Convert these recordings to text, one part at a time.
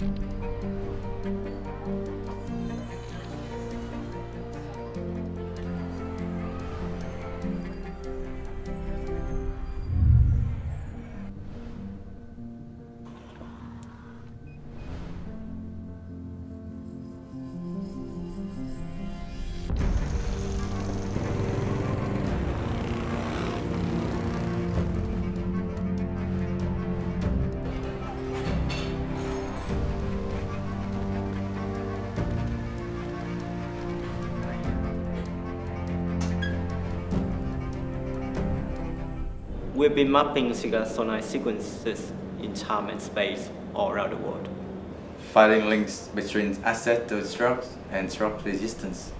Thank you. We've been mapping cigatoxinide sequences in time and space all around the world. Finding links between access to drugs and drug resistance.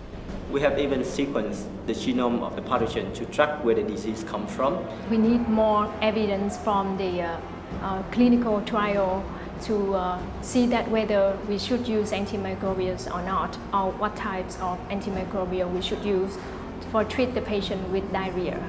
We have even sequenced the genome of the pathogen to track where the disease comes from. We need more evidence from the uh, uh, clinical trial to uh, see that whether we should use antimicrobials or not, or what types of antimicrobial we should use for treat the patient with diarrhea.